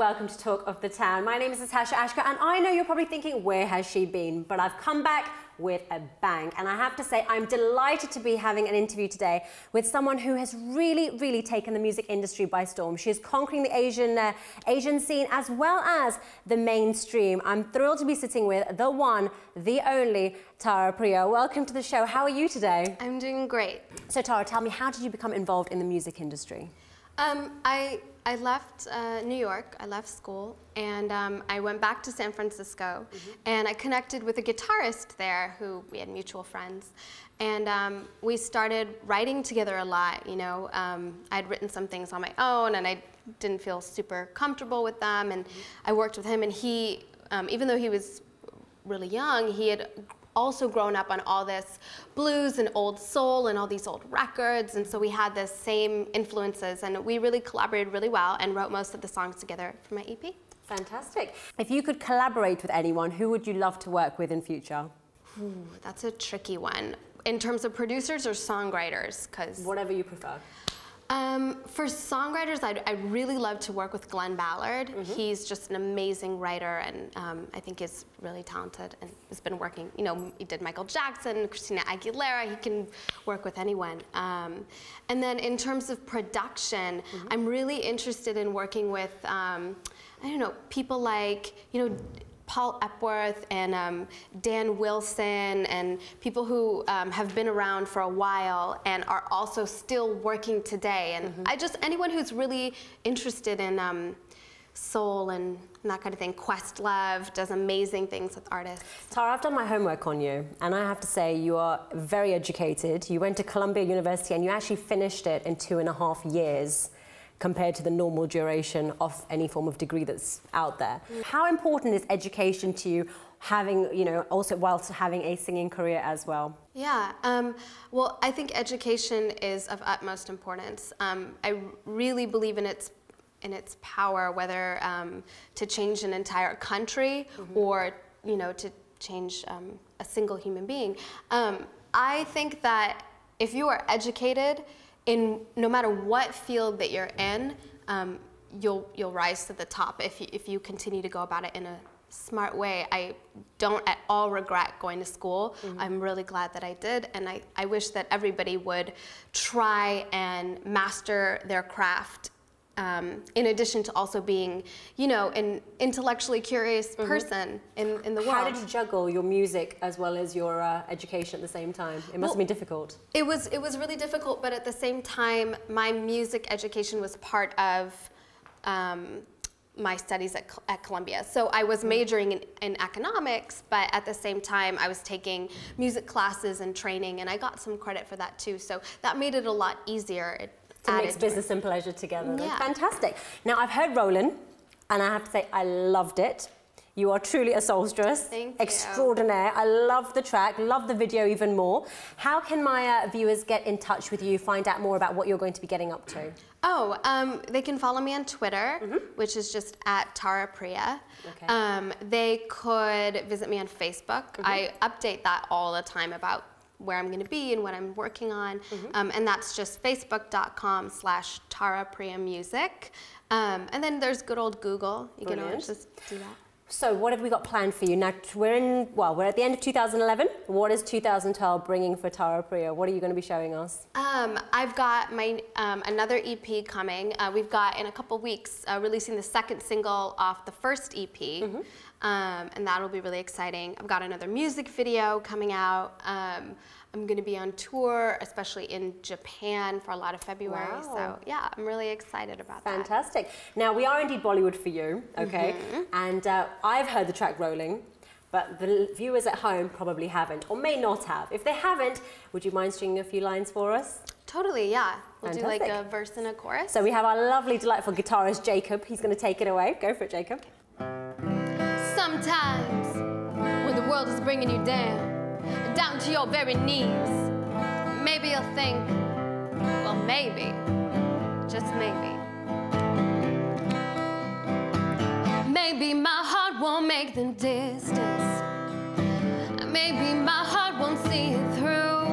welcome to Talk of the Town. My name is Natasha Asghar and I know you're probably thinking, where has she been? But I've come back with a bang. And I have to say, I'm delighted to be having an interview today with someone who has really, really taken the music industry by storm. She is conquering the Asian, uh, Asian scene as well as the mainstream. I'm thrilled to be sitting with the one, the only, Tara Priya. Welcome to the show. How are you today? I'm doing great. So Tara, tell me, how did you become involved in the music industry? Um, I, I left uh, New York, I left school, and um, I went back to San Francisco, mm -hmm. and I connected with a guitarist there who we had mutual friends. And um, we started writing together a lot, you know. Um, I'd written some things on my own, and I didn't feel super comfortable with them, and mm -hmm. I worked with him, and he, um, even though he was really young, he had also grown up on all this blues and old soul and all these old records. And so we had the same influences and we really collaborated really well and wrote most of the songs together for my EP. Fantastic. If you could collaborate with anyone, who would you love to work with in future? Ooh, that's a tricky one. In terms of producers or songwriters? Because Whatever you prefer. Um, for songwriters, I'd, I'd, really love to work with Glen Ballard. Mm -hmm. He's just an amazing writer and um, I think is really talented and has been working, you know, he did Michael Jackson, Christina Aguilera, he can work with anyone. Um, and then in terms of production, mm -hmm. I'm really interested in working with, um, I don't know, people like, you know, Paul Epworth and um, Dan Wilson and people who um, have been around for a while and are also still working today. And mm -hmm. I just, anyone who's really interested in um, soul and that kind of thing. Questlove does amazing things with artists. Tara, I've done my homework on you, and I have to say you are very educated. You went to Columbia University and you actually finished it in two and a half years compared to the normal duration of any form of degree that's out there. How important is education to you having, you know, also whilst having a singing career as well? Yeah, um, well, I think education is of utmost importance. Um, I really believe in its in its power, whether um, to change an entire country mm -hmm. or, you know, to change um, a single human being. Um, I think that if you are educated, in no matter what field that you're in, um, you'll you'll rise to the top if you, if you continue to go about it in a smart way. I don't at all regret going to school. Mm -hmm. I'm really glad that I did, and I, I wish that everybody would try and master their craft um, in addition to also being, you know, an intellectually curious mm -hmm. person in, in the world. How did you juggle your music as well as your uh, education at the same time? It must well, have been difficult. It was, it was really difficult, but at the same time, my music education was part of um, my studies at, at, Columbia. So I was mm-hmm. majoring in, in, economics, but at the same time I was taking music classes and training, and I got some credit for that too. So that made it a lot easier. It to mix business and pleasure together. Yeah. Fantastic. Now, I've heard Rollin', and I have to say, I loved it. You are truly a soulstress. Thank extraordinaire. I love the track, love the video even more. How can my uh, viewers get in touch with you, find out more about what you're going to be getting up to? Oh, um, they can follow me on Twitter, mm -hmm. which is just at Tara Priya. Okay. Um, they could visit me on Facebook. Mm -hmm. I update that all the time about where I'm going to be and what I'm working on. Mm -hmm. um, and that's just facebook.com slash Tara Priya Music. Um, and then there's good old Google. You Brilliant. can always just do that. So what have we got planned for you? Now, we're in, well, we're at the end of 2011. What is 2012 bringing for Tara Priya? What are you going to be showing us? Um, I've got my um, another EP coming. Uh, we've got, in a couple weeks, uh, releasing the second single off the first EP. Mm -hmm. Um, and that'll be really exciting. I've got another music video coming out. Um, I'm going to be on tour, especially in Japan for a lot of February. Wow. So yeah, I'm really excited about Fantastic. that. Fantastic. Now we are indeed Bollywood for you, okay? Mm -hmm. And uh, I've heard the track rolling. But the viewers at home probably haven't, or may not have. If they haven't, would you mind stringing a few lines for us? Totally, yeah. We'll Fantastic. do like a verse and a chorus. So we have our lovely, delightful guitarist, Jacob. He's going to take it away. Go for it, Jacob. Okay. Sometimes, when the world is bringing you down, down to your very knees, maybe you'll think, well, maybe, just maybe. Maybe my heart won't make the distance. Maybe my heart won't see it through.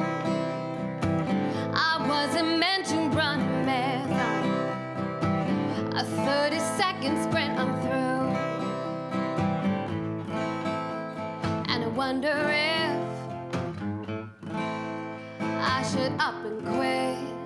I wasn't meant to run a marathon. A 30 second sprint, I'm wonder if I should up and quit.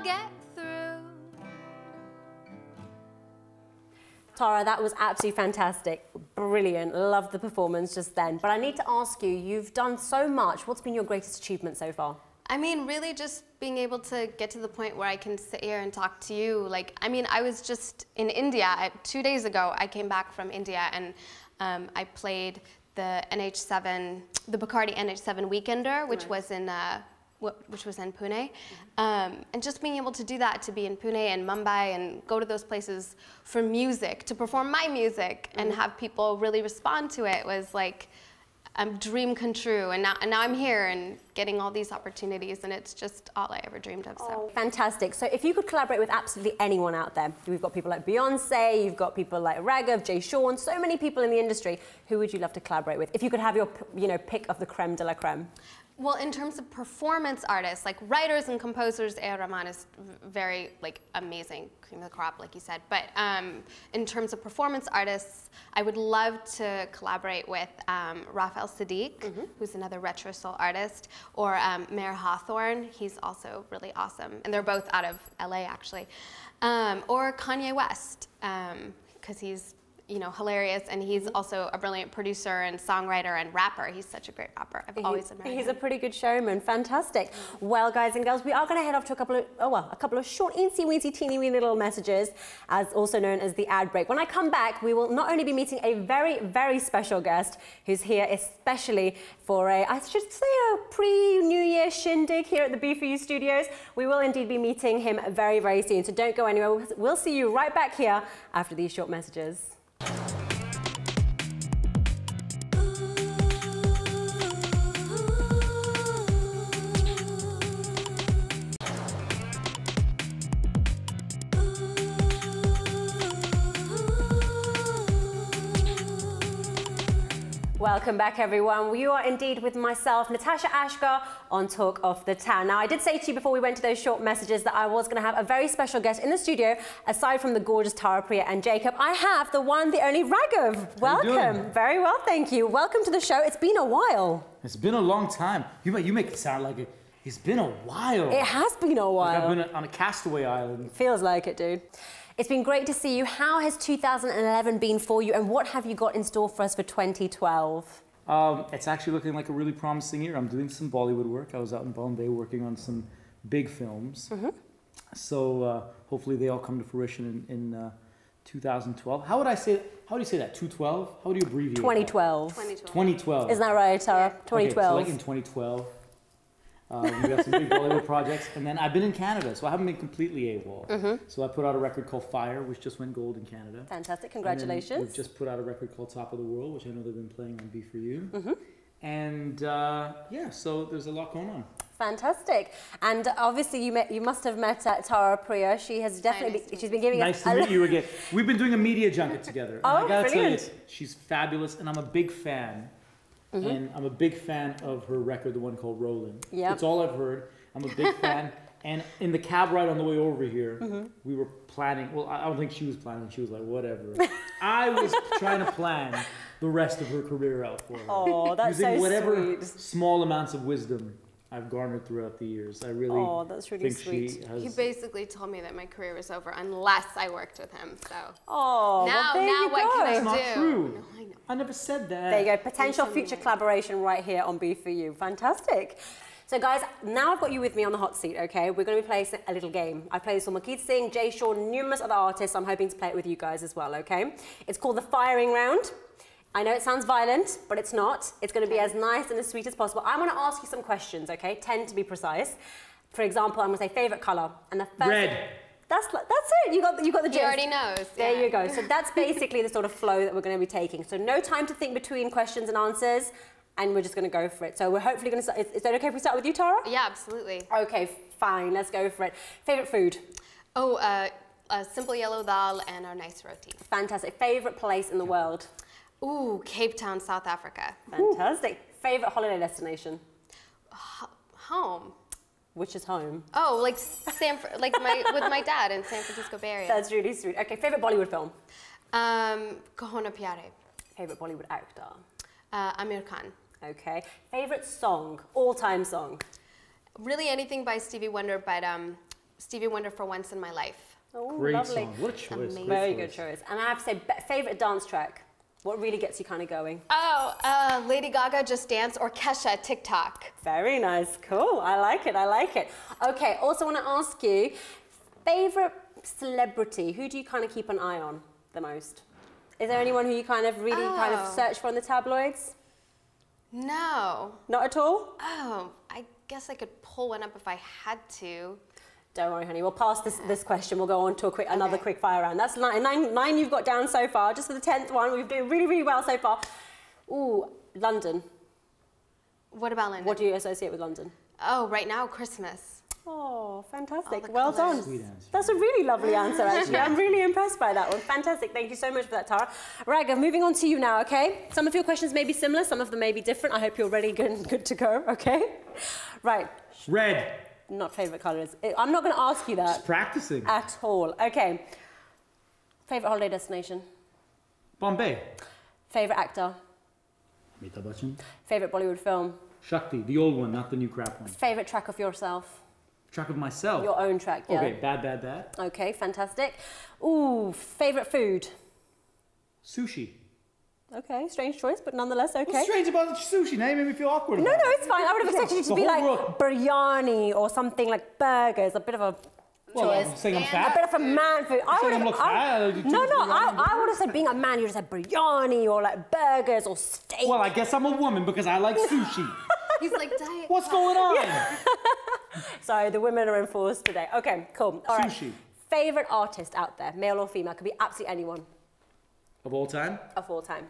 I'll get through. Tara, that was absolutely fantastic. Brilliant. Loved the performance just then. But I need to ask you, you've done so much. What's been your greatest achievement so far? I mean, really just being able to get to the point where I can sit here and talk to you. Like, I mean, I was just in India. I, two days ago, I came back from India and um, I played the NH7, the Bacardi NH7 Weekender, which was in. Uh, wh- which was in Pune, um, and just being able to do that, to be in Pune and Mumbai and go to those places for music, to perform my music, and have people really respond to it was like a dream come true. And now, and now I'm here and getting all these opportunities, and it's just all I ever dreamed of. So. Fantastic. So if you could collaborate with absolutely anyone out there, we've got people like Beyonce, you've got people like Raghav, Jay Sean, so many people in the industry. Who would you love to collaborate with? If you could have your, you know, pick of the creme de la creme. Well, in terms of performance artists, like writers and composers, A.R. Rahman is very like amazing, cream of the crop, like you said. But um, in terms of performance artists, I would love to collaborate with um, Raphael Saadiq, who's another retro soul artist, or um, Mayer Hawthorne. He's also really awesome, and they're both out of LA actually. Um, or Kanye West, because he's you know, hilarious, and he's mm-hmm. also a brilliant producer and songwriter and rapper. He's such a great rapper. I've always admired He's him. a pretty good showman. Fantastic. Mm. Well, guys and girls, we are going to head off to a couple of, oh well, a couple of short, eensy weensy, teeny weeny little messages, as also known as the ad break. When I come back, we will not only be meeting a very, very special guest who's here especially for a, I should say, a pre-New Year shindig here at the B4U studios. We will indeed be meeting him very, very soon. So don't go anywhere. We'll see you right back here after these short messages you Welcome back, everyone. You are indeed with myself, Natasha Asghar, on Talk of the Town. Now, I did say to you before we went to those short messages that I was going to have a very special guest in the studio, aside from the gorgeous Tara Priya and Jacob. I have the one, the only Raghav. Welcome. Very well, thank you. Welcome to the show. It's been a while. It's been a long time. You make, you make it sound like it, it's been a while. It has been a while. Like while. I've been on a castaway island. Feels like it, dude. It's been great to see you. How has 2011 been for you, and what have you got in store for us for 2012? Um, it's actually looking like a really promising year. I'm doing some Bollywood work. I was out in Bombay working on some big films. Mm-hmm. So uh, hopefully they all come to fruition in, in uh, 2012. How would I say? How do you say that? 212? How would you abbreviate? that? 2012. 2012. 2012. Isn't that right, Tara? Okay, 2012. so like in 2012, uh, we got some big Bollywood projects, and then I've been in Canada, so I haven't been completely AWOL. Mm-hmm. So I put out a record called Fire, which just went gold in Canada. Fantastic. And Congratulations. We've just put out a record called Top of the World, which I know they've been playing on B4U. Mm-hmm. And uh, yeah, so there's a lot going on. Fantastic. And obviously, you met, you must have met uh, Tara Priya. She has definitely nice been, meet she's been giving Nice us Nice to meet you again. We've been doing a media junket together. and Oh, I gotta brilliant. tell you, she's fabulous, and I'm a big fan. And I'm a big fan of her record, the one called Rollin'. Mm-hmm. It's all I've heard. I'm a big fan. And in the cab ride on the way over here, Mm-hmm. we were planning. Well, I I don't think she was planning. She was like, whatever. I was trying to plan the rest of her career out for her. Oh, that's using so whatever sweet. small amounts of wisdom I've garnered throughout the years. I really Oh, that's really think sweet. has. He basically told me that my career was over unless I worked with him. So Oh, now, well, there now you what go. can I That's not do? true. No, I know. I never said that. There you go. Potential future collaboration right here on B4U. Fantastic. So, guys, now I've got you with me on the hot seat, okay? We're going to be playing a little game. I've played this with Malkeet Singh, Jay Sean, numerous other artists. I'm hoping to play it with you guys as well, okay? It's called the firing round. I know it sounds violent, but it's not. It's going to be as nice and as sweet as possible. I'm going to ask you some questions, okay? 10 to be precise. For example, I'm going to say favorite color. And the first Red. That's that's it. You got the, you got the He already knows. There yeah. you go. So that's basically the sort of flow that we're going to be taking. So no time to think between questions and answers, and we're just going to go for it. So we're hopefully going to. Start, is, is that okay if we start with you, Tara? Yeah, absolutely. Okay, fine. Let's go for it. Favorite food? Oh, uh, a simple yellow dal and our nice roti. Fantastic. Favorite place in the world? Ooh, Cape Town, South Africa. Fantastic. Favorite holiday destination? Home. Which is home. Oh, like San, Fr- like my with my dad in San Francisco Bay Area. That's really sweet. Okay, favorite Bollywood film? Um, Kaho Naa Pyaar Hai. Favorite Bollywood actor? Uh, Aamir Khan. Okay. Favorite song? All-time song? Really anything by Stevie Wonder, but um, Stevie Wonder for once in my life. Oh, Great lovely. song. What a choice. Amazing. Great Very good choice. And I have to say, favorite dance track? What really gets you kind of going? Oh, uh, Lady Gaga, Just Dance, or Kesha, TikTok. Very nice. Cool. I like it. I like it. Okay. Also, want to ask you, favorite celebrity? Who do you kind of keep an eye on the most? Is there anyone who you kind of really kind of Oh. search for in the tabloids? No. Not at all. Oh, I guess I could pull one up if I had to. Don't worry, honey. We'll pass this, this question. We'll go on to a quick, another Okay. quick fire round. That's nine, nine, nine you've got down so far. Just for the tenth one, we've done really, really well so far. Ooh, London. What about London? What do you associate with London? oh, right now, Christmas. Oh, fantastic. Well colours. done. Sweet. That's a really lovely answer, actually. I'm really impressed by that one. Fantastic. Thank you so much for that, Tara. Raghav, moving on to you now, okay? Some of your questions may be similar, some of them may be different. I hope you're ready, good, good to go, okay? Right. Red. Not favourite colours. I'm not going to ask you that Just practicing. at all. Okay. Favourite holiday destination? Bombay. Favourite actor? Amitabh Bachchan. Favourite Bollywood film? Shakti, the old one, not the new crap one. Favourite track of yourself? Track of myself. Your own track, yeah. Okay, bad, bad, bad. Okay, fantastic. Ooh, favourite food? Sushi. Okay, strange choice, but nonetheless, okay. What's strange about the sushi? Now you made me feel awkward. No, about no, it's fine. I would have expected you to be like world- biryani or something like burgers, a bit of a. Well, I'm choice. saying I'm And- A bit of a man food. I saying would I'm have. I- fat, No, no. I, I would have said being a man, you would have said biryani or like burgers or steak. Well, I guess I'm a woman because I like sushi. He's like diet. What's going on? Sorry, the women are in force today. Okay, cool. All right. Sushi. Favorite artist out there, male or female, could be absolutely anyone Of all time? of all time.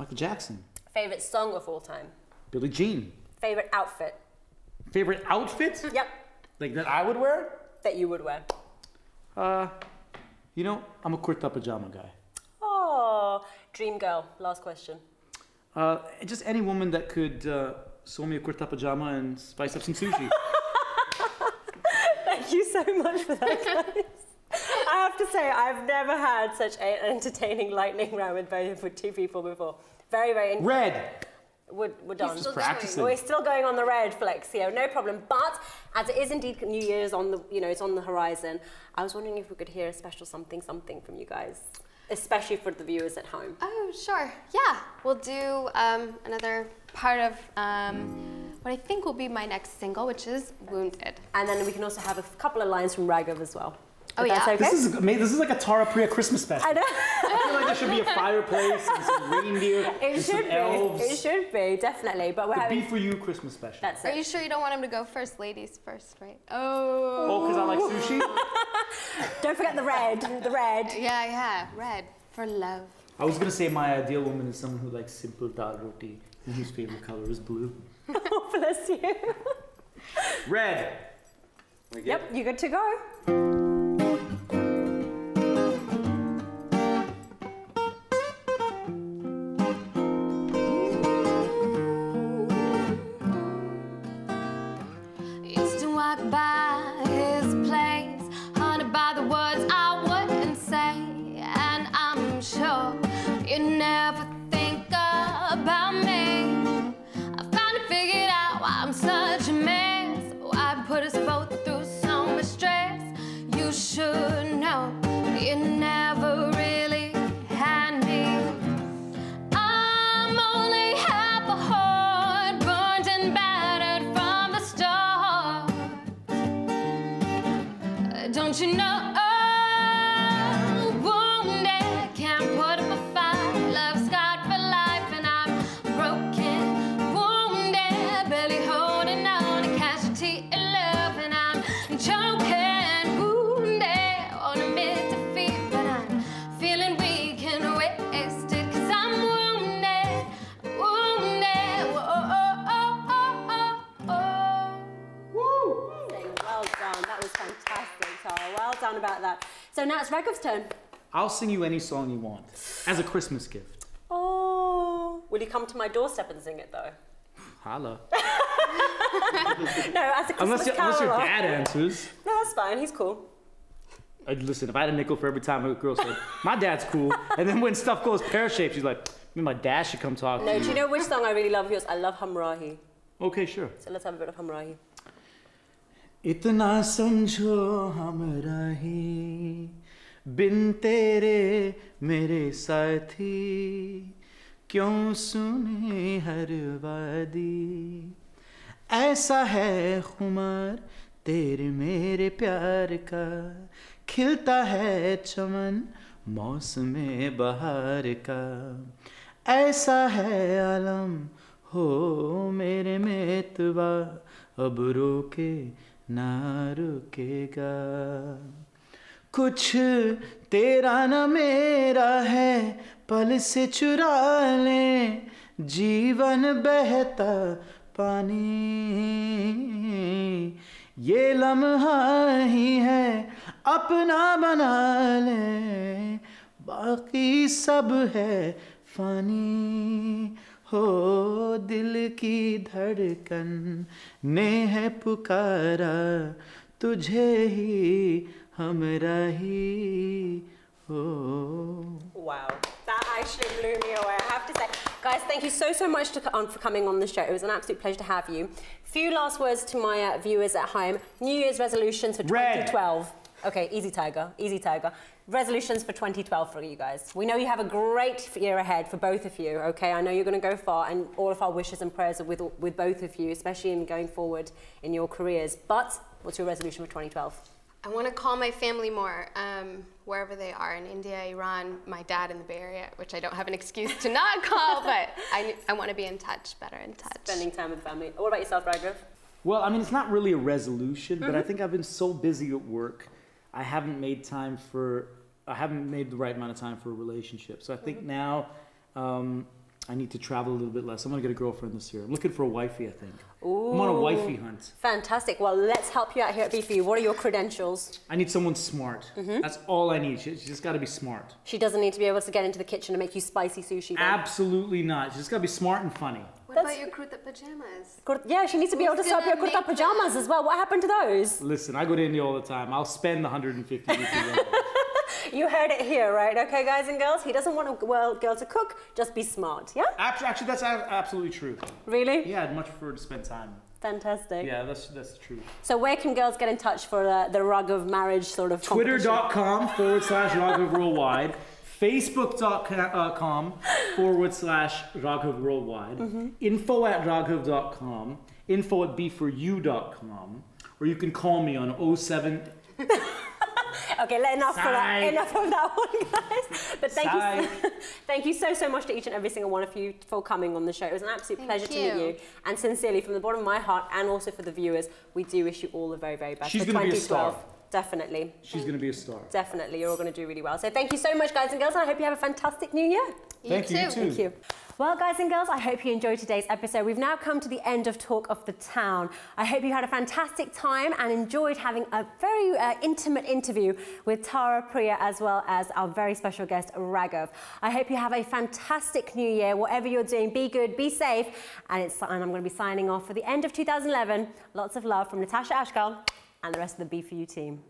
Michael Jackson. Favorite song of all time. Billie Jean. Favorite outfit. Favorite outfit? Yep, Like that I would wear? that you would wear. Uh, you know, I'm a kurta pajama guy. Oh, dream girl. Last question. Uh, just any woman that could uh, sew me a kurta pajama and spice up some sushi. Thank you so much for that, guys. I have to say, I've never had such an entertaining lightning round with both with two people before. Very, very. In- Red. we're, we're done. still Practicing. We're still going on the red Flexio, no problem. But as it is indeed New Year's on the, you know, it's on the horizon. I was wondering if we could hear a special something, something from you guys, especially for the viewers at home. Oh, sure. Yeah, we'll do um, another part of um, what I think will be my next single, which is Wounded. And then we can also have a couple of lines from Raghav as well. Oh, If that's yeah. okay? This is ama- this is like a Tara Priya Christmas special. I know. I feel like there should be a fireplace and some reindeer It and some should be. elves. It should be definitely. But we're The having. B4U Christmas special. That's it. Are you sure you don't want him to go first? Ladies first, right? Oh. Oh, because I like sushi? Don't forget the red. The red. Yeah, yeah. Red for love. I was gonna say my ideal woman is someone who likes simple dal roti and whose favorite color is blue. Oh, bless you. Red. Yep, you're good to go. now it's Raghav's turn. I'll sing you any song you want as a Christmas gift. Oh. Will you come to my doorstep and sing it though? Holla. no, as a Christmas unless, unless your dad answers. No, that's fine. He's cool. I, listen, if I had a nickel for every time a girl said, my dad's cool, and then when stuff goes pear shaped, she's like, maybe my dad should come talk no, to you. No, do you know which song I really love yours? I love Hamrahi. Okay, sure. So let's have a bit of Hamrahi. Itna समझो Hamrahi. बिन तेरे मेरे साथी, क्यों सुने हर वादी? ऐसा है खुमार तेरे मेरे प्यार का, खिलता है चमन मौसम बहार का। ऐसा है आलम हो मेरे मेतवा, अब रोके ना रुकेगा। कुछ तेरा न मेरा है, पल से चुरा ले, जीवन बहता पानी। ये लम्हा ही है, अपना बना ले, बाकी सब है फानी। हो दिल की धड़कन ने है पुकारा, तुझे ही Wow, that actually blew me away, I have to say. Guys, thank you so, so much to, um, for coming on the show. It was an absolute pleasure to have you. Few last words to my uh, viewers at home. New Year's resolutions for Red. 2012. Okay, easy tiger, easy tiger. Resolutions for 2012 for you guys. We know you have a great year ahead for both of you, okay? I know you're going to go far, and all of our wishes and prayers are with, with both of you, especially in going forward in your careers. But what's your resolution for 2012? I want to call my family more, um, wherever they are in India, Iran, my dad in the Bay Area, which I don't have an excuse to not call, but I, I want to be in touch, better in touch. Spending time with family. What about yourself, Raghav? Well, I mean, it's not really a resolution, but I think I've been so busy at work, I haven't made time for, I haven't made the right amount of time for a relationship. So I think now um, I need to travel a little bit less. I'm gonna get a girlfriend this year. I'm looking for a wifey, I think. Ooh, I'm on a wifey hunt. Fantastic. Well, let's help you out here at B4U. What are your credentials? I need someone smart. Mm-hmm. That's all I need. She, she's just gotta be smart. She doesn't need to be able to get into the kitchen and make you spicy sushi. then. Absolutely not. She's just gotta be smart and funny. What That's- about your kurta pajamas? Kur- Yeah, she needs to be able to Who's sew up your gonna kurta make pajamas as well. What happened to those? Listen, I go to India all the time. I'll spend the 150 rupees. You heard it here, right? Okay, guys and girls. He doesn't want a well, girl to cook. Just be smart. Yeah. Actually, that's absolutely true. Really? Yeah, I'd much prefer to spend time. Fantastic. Yeah, that's that's true. So where can girls get in touch for uh, the Raghav marriage sort of? Twitter.com forward slash Raghav Worldwide. Facebook.com forward slash Raghav Worldwide. Mm-hmm. Info at Raghav.com. Info at B4U.com. Or you can call me on 07. Okay, let enough for that. Enough of that one, guys. But thank you, so, thank you so so much to each and every single one of you for coming on the show. It was an absolute Thank pleasure to meet you. And sincerely, from the bottom of my heart, and also for the viewers, we do wish you all the very very best She's for gonna be a 2012. star. Definitely, She's going to be a star. definitely, you're all going to do really well. So thank you so much, guys and girls. And I hope you have a fantastic new year. Thank you, you too. Thank you. Well, guys and girls, I hope you enjoyed today's episode. We've now come to the end of Talk of the Town. I hope you had a fantastic time and enjoyed having a very uh, intimate interview with Tara Priya as well as our very special guest, Raghav. I hope you have a fantastic new year. Whatever you're doing, be good, be safe. And, it's, and I'm going to be signing off for the end of 2011. Lots of love from Natasha Asghar and the rest of the B4U team.